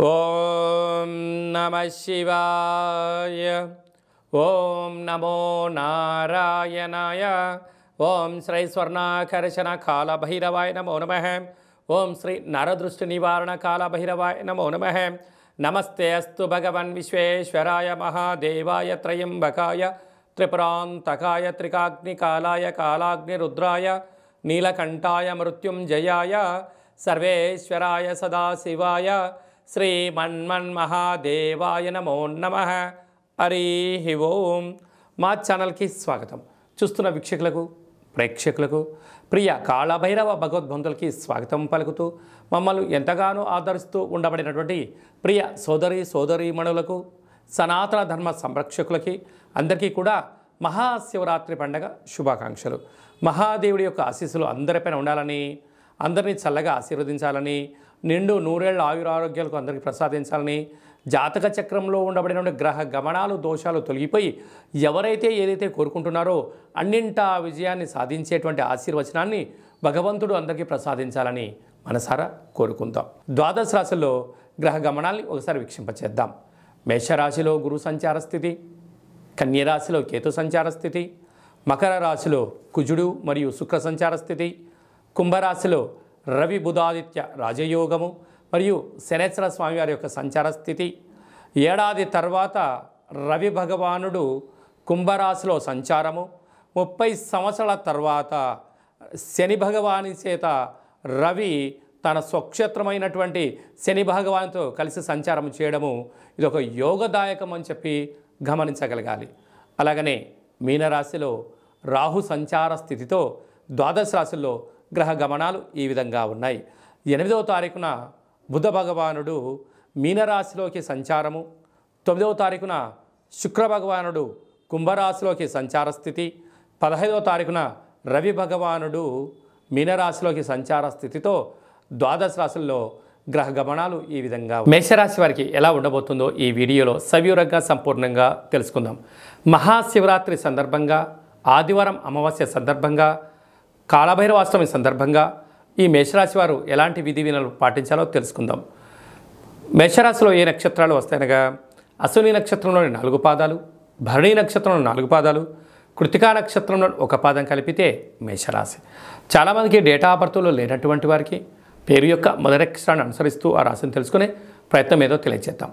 ఓం నమ శివాయ ఓం నమో నారాయణాయ ఓం శ్రీ స్వర్ణాకర్షణ కాళభైరవాయ నమో నమ ఓం శ్రీ నరదృష్టి నివారణ కాళభైరవాయ నమో నమ నమస్తే అస్తు భగవన్ విశ్వేశ్వరాయ మహాదేవాయ త్రయంబకాయ త్రిపురాంతకాయ త్రికాగ్నికాలాయ కాళాగ్నిరుద్రాయ నీలకంఠాయ మృత్యుంజయాయ సర్వేశ్వరాయ సదాశివాయ శ్రీమన్మన్మహాదేవాయ నమో నమ. హరి ఓం. మా ఛానల్కి స్వాగతం. చూస్తున్న వీక్షకులకు ప్రేక్షకులకు ప్రియ కాళభైరవ భగవద్బంధులకి స్వాగతం పలుకుతూ మమ్మల్ని ఎంతగానో ఆదరిస్తూ ఉండబడినటువంటి ప్రియ సోదరి సోదరీమణులకు సనాతన ధర్మ సంరక్షకులకి అందరికీ కూడా మహాశివరాత్రి పండగ శుభాకాంక్షలు. మహాదేవుడి యొక్క ఆశీస్సులు అందరిపైన ఉండాలని అందరినీ చల్లగా ఆశీర్వదించాలని నిండు నూరేళ్ళ ఆయురారోగ్యాలకు అందరికీ ప్రసాదించాలని జాతక చక్రంలో ఉండబడిన గ్రహ గమనాలు దోషాలు తొలగిపోయి ఎవరైతే ఏదైతే కోరుకుంటున్నారో అన్నింటా విజయాన్ని సాధించేటువంటి ఆశీర్వచనాన్ని భగవంతుడు అందరికీ ప్రసాదించాలని మనసారా కోరుకుందాం. ద్వాదశ రాశిలో గ్రహ గమనాల్ని ఒకసారి వీక్షింపచేద్దాం. మేషరాశిలో గురు సంచార స్థితి కన్యరాశిలో కేతు సంచార స్థితి మకర రాశిలో కుజుడు మరియు శుక్ర సంచార స్థితి కుంభరాశిలో రవి బుధాదిత్య రాజయోగము మరియు శనేశ్వర స్వామివారి యొక్క సంచార స్థితి. ఏడాది తర్వాత రవి భగవానుడు కుంభరాశిలో సంచారము. ముప్పై సంవత్సరాల తర్వాత శని భగవాని చేత రవి తన స్వక్షేత్రమైనటువంటి శని భగవాన్తో కలిసి సంచారం చేయడము ఇది ఒక యోగదాయకం అని చెప్పి గమనించగలగాలి. అలాగనే మీనరాశిలో రాహు సంచార స్థితితో ద్వాదశ రాశుల్లో గ్రహ గమనాలు ఈ విధంగా ఉన్నాయి. ఎనిమిదవ తారీఖున బుధ భగవానుడు మీనరాశిలోకి సంచారము. తొమ్మిదవ తారీఖున శుక్ర భగవానుడు కుంభరాశిలోకి సంచార స్థితి. పదహైదవ తారీఖున రవి భగవానుడు మీనరాశిలోకి సంచార స్థితితో ద్వాదశ రాశుల్లో గ్రహ గమనాలు ఈ విధంగా మేషరాశి వారికి ఎలా ఉండబోతుందో ఈ వీడియోలో సవివరంగా సంపూర్ణంగా తెలుసుకుందాం. మహాశివరాత్రి సందర్భంగా ఆదివారం అమావాస్య సందర్భంగా కాలభైరవాష్టమి సందర్భంగా ఈ మేషరాశి వారు ఎలాంటి విధి వినలు పాటించాలో తెలుసుకుందాం. మేషరాశిలో ఏ నక్షత్రాలు వస్తాయనగా అశ్విని నక్షత్రంలోని నాలుగు పాదాలు భరణి నక్షత్రంలో నాలుగు పాదాలు కృతికా నక్షత్రంలో ఒక పాదం కలిపితే మేషరాశి. చాలామందికి డేటా ఆపర్తులు లేనటువంటి వారికి పేరు యొక్క మొదటి అక్షరాన్ని అనుసరిస్తూ ఆ రాశిని తెలుసుకునే ప్రయత్నం ఏదో తెలియజేద్దాం.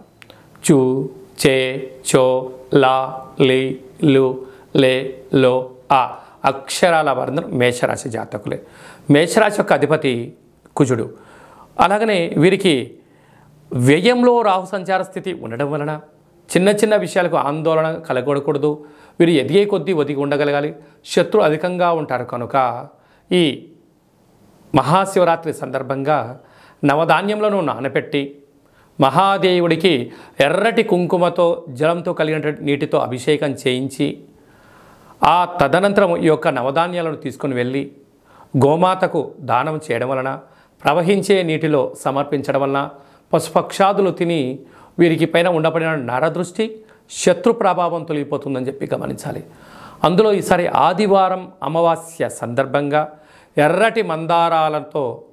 చూ చే చో లా లి లు లే లో ఆ. అక్షరాల వర్ణం మేషరాశి జాతకులే. మేషరాశి యొక్క అధిపతి కుజుడు. అలాగనే వీరికి వ్యయంలో రాహు సంచార స్థితి ఉండడం వలన చిన్న చిన్న విషయాలకు ఆందోళన కలగకూడదు. వీరు ఎదిగే కొద్దీ ఒదిగి ఉండగలగాలి. శత్రు అధికంగా ఉంటారు కనుక ఈ మహాశివరాత్రి సందర్భంగా నవధాన్యంలను నానపెట్టి మహాదేవుడికి ఎర్రటి కుంకుమతో జలంతో కలిగిన నీటితో అభిషేకం చేయించి ఆ తదనంతరం ఈ యొక్క నవధాన్యాలను తీసుకుని వెళ్ళి గోమాతకు దానం చేయడం వలన ప్రవహించే నీటిలో సమర్పించడం వలన పశుపక్షాదులు తిని వీరికి పైన ఉండబడిన నరదృష్టి శత్రు ప్రభావం తొలగిపోతుందని చెప్పి గమనించాలి. అందులో ఈసారి ఆదివారం అమావాస్య సందర్భంగా ఎర్రటి మందారాలతో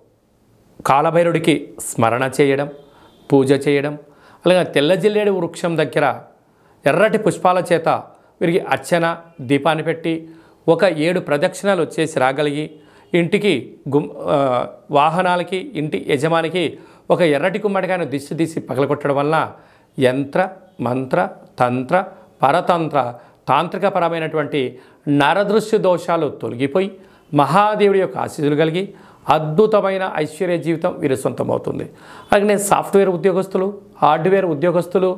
కాలభైరుడికి స్మరణ చేయడం పూజ చేయడం అలాగే తెల్లజిల్లేడు వృక్షం దగ్గర ఎర్రటి పుష్పాల చేత వీరికి అర్చన దీపాన్ని పెట్టి ఒక ఏడు ప్రదక్షిణలు చేసి రాగలిగి ఇంటికి గుమ్ వాహనాలకి ఇంటి యజమానికి ఒక ఎర్రటి గుమ్మడికాయను దిష్టి తీసి పగలగొట్టడం వలన యంత్ర మంత్ర తంత్ర పరతంత్ర తాంత్రికపరమైనటువంటి నరదృశ్య దోషాలు తొలగిపోయి మహాదేవుడి యొక్క ఆశీస్సులు కలిగి అద్భుతమైన ఐశ్వర్య జీవితం వీరి సొంతమవుతుంది. అలాగే సాఫ్ట్వేర్ ఉద్యోగస్తులు హార్డ్వేర్ ఉద్యోగస్తులు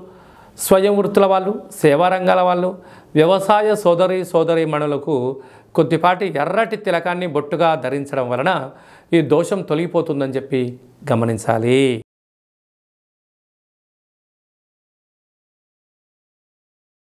స్వయం వృత్తుల వాళ్ళు సేవా రంగాల వాళ్ళు వ్యవసాయ సోదరి సోదరి మణులకు కొద్దిపాటి ఎర్రటి తిలకాన్ని బొట్టుగా ధరించడం వలన ఈ దోషం తొలగిపోతుందని చెప్పి గమనించాలి.